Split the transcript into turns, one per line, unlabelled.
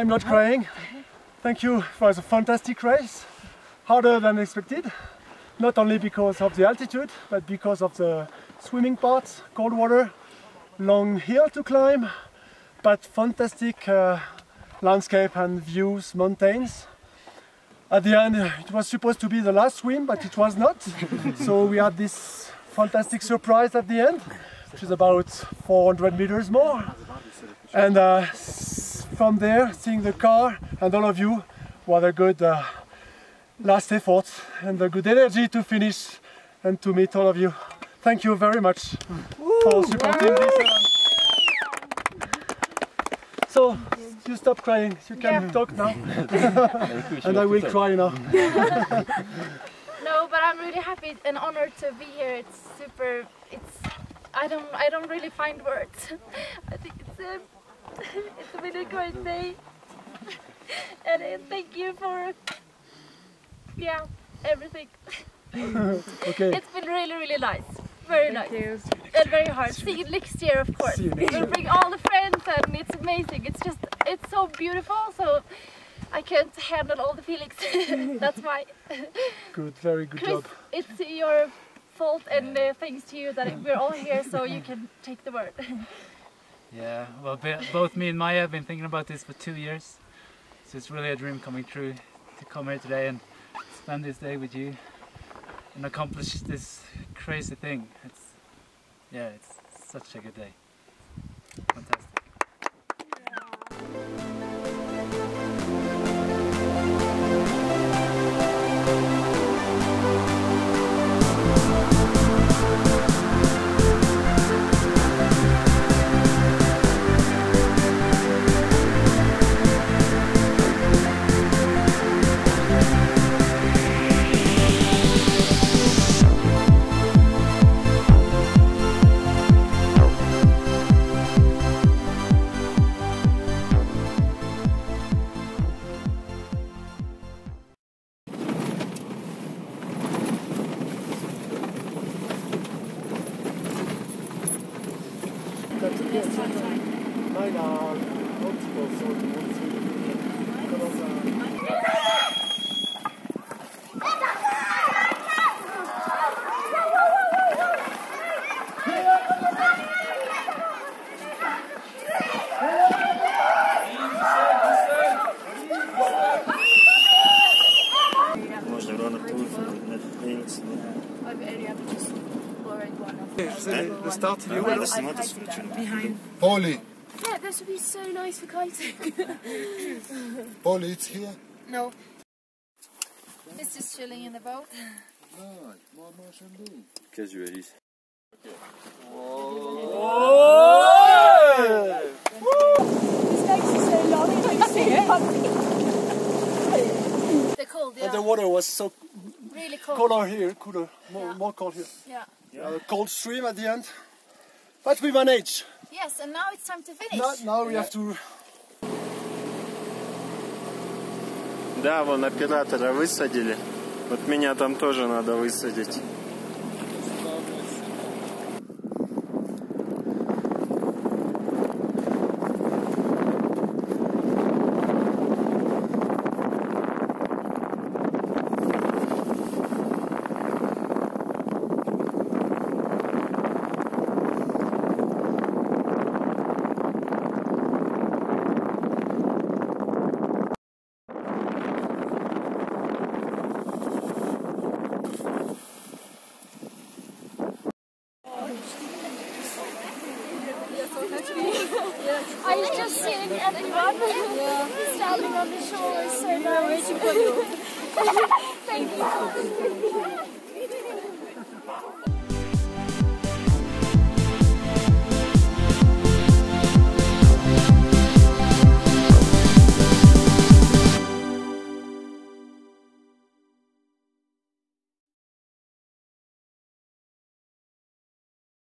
I'm not crying. Thank you for the fantastic race. Harder than expected. Not only because of the altitude, but because of the swimming parts, cold water, long hill to climb, but fantastic uh, landscape and views, mountains. At the end, it was supposed to be the last swim, but it was not. so we had this fantastic surprise at the end, which is about 400 meters more. And uh, from there, seeing the car and all of you, what a good uh, last effort and a good energy to finish and to meet all of you. Thank you very much for supporting this. event. So, you stop crying, you can talk now. and I will cry now.
No, but I'm really happy and honored to be here. It's super. It's. I don't. I don't really find words. I think it's a. It's a really great day. And uh, thank you for. Yeah, everything.
Okay.
It's been really, really nice. Very nice. And very hard. See you next year, of course.
See you next
we'll bring all the friends, and it's amazing. It's just. It's so beautiful. So. I can't handle all the feelings. That's why.
Good, very good
Chris,
job.
it's your fault and uh, thanks to you that we're all here so you can take the word.
Yeah, well, both me and Maya have been thinking about this for two years. So it's really a dream coming true to come here today and spend this day with you and accomplish this crazy thing. It's yeah, it's such a good day.
Nein, nein, Le start, you
Polly,
Yeah, this would be so nice for kiting.
Polly, it's here.
no. It's just chilling in the boat.
Qu'est-ce que je vais dire
They're cold, yeah.
And the water was so
really cold.
colder here, cooler, more,
Yeah.
More cold here.
Yeah.
Uh, cold stream at the end. But we managed.
Yes, and now it's time to finish.
Now, now we have to
Да, вон оператора высадили. Вот меня там тоже надо высадить.
At standing on the shore, so nice. Thank you.